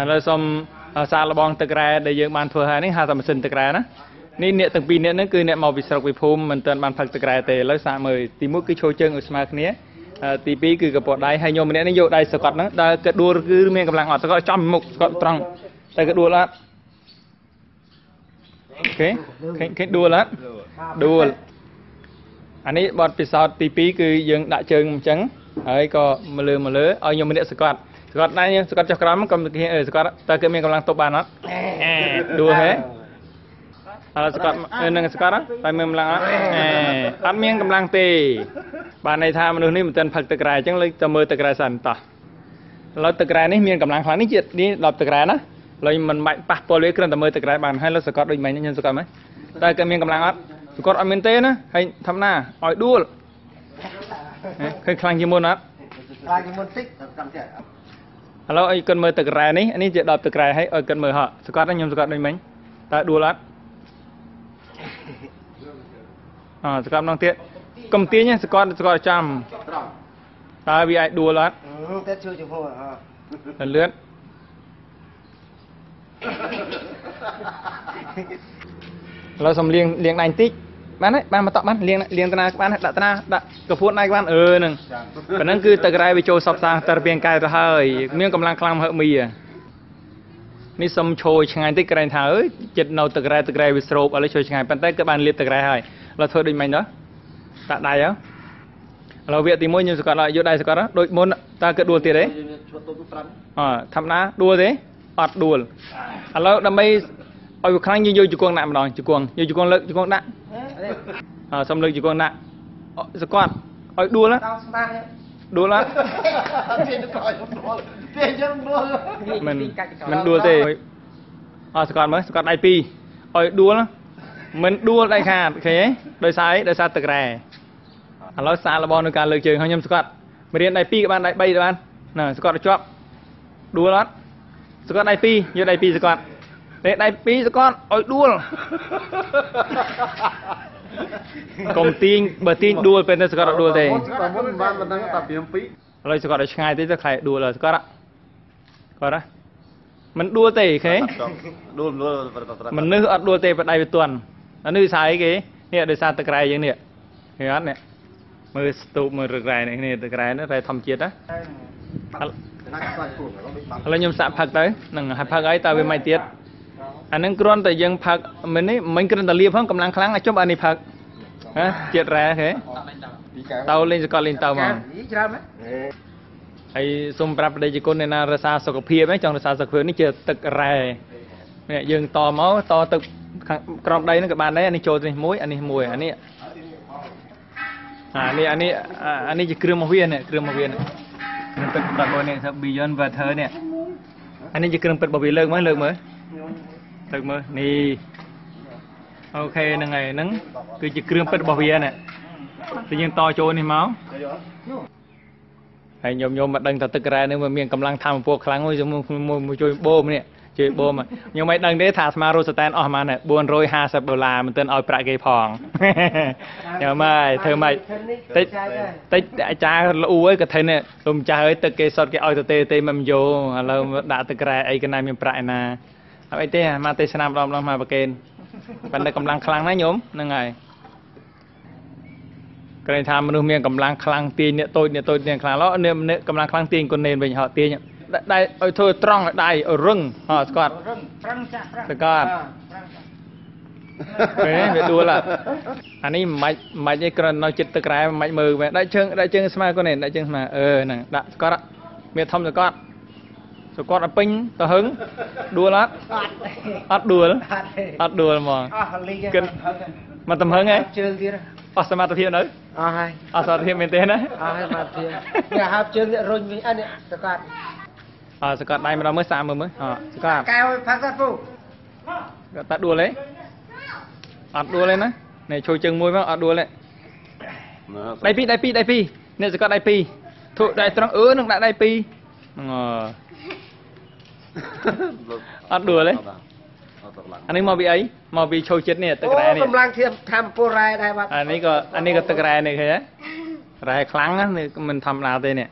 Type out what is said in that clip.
ឥឡូវសូមសារលបងទឹករ៉ែដែលយើងបានធ្វើហើយនេះហៅថាម៉ាស៊ីនទឹករ៉ែណានេះអ្នកទាំងពីរអ្នកហ្នឹងគឺអ្នកមកពីស្រុកពីភូមិមិនទាន់បានផឹកទឹករ៉ែទេឥឡូវសាកមើលទីមួយគឺឈរជើងឲ្យស្មើគ្នាអឺទីពីរគឺកពស់ដៃហើយញោមម្នាក់នេះយកដៃសកត់ហ្នឹងដើរកដួលគឺមានកម្លាំងអត់សកត់ចំមុខសកត់ត្រង់តែកដួលអត់អូខេឃើញឃើញដួលអត់ដួលអានេះបទពិសោធន៍ទី2គឺយើងដាក់ជើងអញ្ចឹងហើយក៏មកលើមកលើឲ្យញោមម្នាក់សកត់ សកត់ដៃសកត់ចុះក្រោមកុំគេអឺសកត់តើគេមានកម្លាំងទប់បានអត់អេដួលហេឥឡូវសកត់នឹងសកត់តែមានកម្លាំងអត់អេអត់មានកម្លាំងទេ បានន័យថាមនុស្សនេះមិនទាន់ផឹកទឹករ៉ែអញ្ចឹងលើកទៅមើលទឹករ៉ែសិនតោះឥឡូវទឹករ៉ែនេះមានកម្លាំងខ្លាំងនេះជានេះ10ទឹករ៉ែណាឥឡូវមិនបាច់ប៉ះពាល់វាគ្រាន់តែមើលទឹករ៉ែបានហើយលើសកត់ដូចមិញខ្ញុំសកត់មើលតើគេមានកម្លាំងអត់សកត់អត់មានទេណាហើយធម្មតាឲ្យដួលឃើញខ្លាំងជាងមុនអត់ខ្លាចមុនតិចតាមទៀត ឥឡូវឲ្យគាត់មើលទឹករ៉ែនេះនេះជា10ទឹករ៉ែហើយឲ្យគាត់មើលហ่ะសកត់ខ្ញុំសកត់ដូចមិញតើដួលអត់អឺសកត់ម្ដងទៀតកុំទាញសកត់សកត់ចាំត្រង់តើវាអាចដួលអត់តែជួយជំនួសអទៅលឿនឥឡូវសុំលាងលាងដៃបន្តិច បានហើយបានមកតក់បានលាងលាងតាណាបានហើយដាក់តាណាដាក់កពួនដៃបានអឺហ្នឹងប៉ណ្ណឹងគឺទឹករ៉ែវាចូលសពសាទៅរាងកាយទៅហើយមានកម្លាំងខ្លាំងមហិមីនេះសុំឈរឆ្ងាយតិចក្រែងថាអើយចិត្តនៅទឹករ៉ែទឹករ៉ែវាស្រូបឥឡូវឈរឆ្ងាយប៉ុន្តែគឺបានលាបទឹករ៉ែហើយឥឡូវធ្វើដូចមិញទៅដាក់ដៃហ៎ឥឡូវវគ្គទី1ខ្ញុំសង្កត់យកដៃសង្កត់ដូចមុនតើគឺដួលទៀតទេឈុតទុំប្រាំអធម្មតាដួលទេអត់ដួលឥឡូវដើម្បីឲ្យវាខ្លាំងយើងយកជង្គង់ដាក់ម្ដងជង្គង់យកជង្គង់លើកជង្គង់ដាក់អ សុំលើកជង្គង់ដាក់អសគាត់ឲ្យដួលណាដល់ស្ដាប់ដួលអត់ទេទៅក្រោយដួលទេយើងដួលមិនមិនដួលទេអសគាត់មើលសគាត់ដៃពីរឲ្យដួលណាមិនដួលដៃខាតឃើញទេដោយសារអីដោយសារទឹករ៉ែឥឡូវសាររបស់នៅការលើកជើងហើយខ្ញុំស្គាត់មករៀនដៃពីរក៏បានដៃ3ក៏បានណាស្គាត់ឲ្យជាប់ដួលអត់ស្គាត់ដៃពីរយកដៃពីរស្គាត់ទេដៃពីរស្គាត់ឲ្យដួល កុំទាញបើទាញដួលពេលនៅសកលដួលទេតែមុនបានប៉ុណ្ណឹងតែ5 2ឥឡូវសកលឲ្យឆ្ងាយតិចទៅខ្លែដួលសកលគាត់ណាមិនដួលទេខេដួលដួលមនុស្សអត់ដួលទេបដៃវាទន់អានេះស្អីគេនេះដោយសារតក្រែយើងនេះឃើញអត់នេះមើលស្ទូបមើលរឹករ៉ែនេះនេះតក្រែនេះរ៉ែធម្មជាតិណាឥឡូវខ្ញុំសាក់ផឹកទៅនឹងហើយផឹកអីតើវាមិនទៀត អានឹងគ្រាន់តែយើងផឹកមិននេះមិនគ្រាន់តែលាបផងកម្លាំងខ្លាំងអាចជុំអានេះផឹកហ៎ជាតិរ៉ែគេពីកៅតៅលេងសកលលេងតៅមកច្រើនណាស់ហើយសូមប្រាប់ប្តីជគុណអ្នកណារក្សាសុខភាពហ្នឹងចង់រក្សាសុខភាពនេះជាទឹករ៉ែនេះយើងតមកតទឹកខាងក្រោមដីហ្នឹងក៏បានដែរអានេះចូលទៅនេះមួយអានេះមួយអានេះអានេះអានេះអាអានេះជាគ្រឿងមកវានេះគ្រឿងមកវានេះគ្រឿងពិតប្រាប់មួយនេះថា Beyond Water នេះអានេះជាគ្រឿងពិតរបស់វាលើកមើលលើកមើល លើកមើលនេះអូខេហ្នឹងហើយហ្នឹងគឺជាគ្រឿងពិតរបស់វានេះតែយើងតចូលនេះមកហើយញោមញោមមកដឹងថាទឹករ៉ែនេះវាមានកម្លាំងធម្មពលខ្លាំងមួយមួយមួយជួយបូមនេះជួយបូមញោមមិនដឹងទេថាអាស្មារ៉ូសតែនអស់ប៉ុន្មាន450ដុល្លារមិនទាន់ឲ្យប្រាក់គេផងញោមអើយធ្វើម៉េចតិចតិចអាចារ្យលូអើយក៏ថិនលោកម្ចាស់អើយទឹកគេសុតគេឲ្យទៅទេទេមិនយកឥឡូវដាក់ទឹករ៉ែអីកណាមានប្រាក់ឯណា អត់អីទេមកទេសនាម្ដងម្ដងមកប្រកេនប៉ុន្តែកម្លាំងខ្លាំងណាស់ញោមហ្នឹងហើយក្រែងថាមនុស្សមានកម្លាំងខ្លាំងទាញអ្នកតូចអ្នកតូចទាញខ្លាំងឡោអ្នកអ្នកកម្លាំងខ្លាំងទាញកូននេនវិញហត់ទាញដៃឲ្យធ្វើត្រង់ឲ្យដៃឲ្យរឹងហត់ស្គាត់រឹងប្រឹងចាក់ប្រឹងស្គាត់ពេលវាដួលហ่ะអានេះមិនមិនឯងគ្រាន់នៅចិត្តទឹកក្រែមិនមើលវិញដាក់ជើងដាក់ជើងស្មើកូននេនដាក់ជើងស្មើអឺហ្នឹងដាក់ស្គាត់មានធំស្គាត់ ស្គាត់ឲ្យពេញទៅហឹងដួលអត់អត់ដួលអត់ដួលហ្មងអស់លីគិតមកទំហឹងហ៎ជើងទៀតអស់សមត្ថភាពនៅអស់ហើយអស់សមត្ថភាពមែនទេណាអស់ហើយបាទទៀតនេះហើបជើងនេះរុញវិញអត់នេះតកាត់អើសកត់ដៃម្ដងមើលសាកមើលមើលអសកត់កែវផឹកទៅពូគាត់តាដួលទេអត់ដួលទេណានេះជួយជើងមួយមកអត់ដួលទេដៃពីរដៃពីរដៃពីរនេះសកត់ដៃពីរធុដៃត្រង់អឺនឹងដាក់ដៃពីរហ្នឹង អត់ដួលទេអានេះមកពីអីមកពីឈោចិត្តនេះទឹករ៉ែនេះកម្លាំងធៀបធម្មពលរ៉ែដែរបាទអានេះក៏អានេះក៏ទឹករ៉ែនេះឃើញទេរ៉ែខ្លាំងណាស់នេះមិនធម្មតាទេនេះ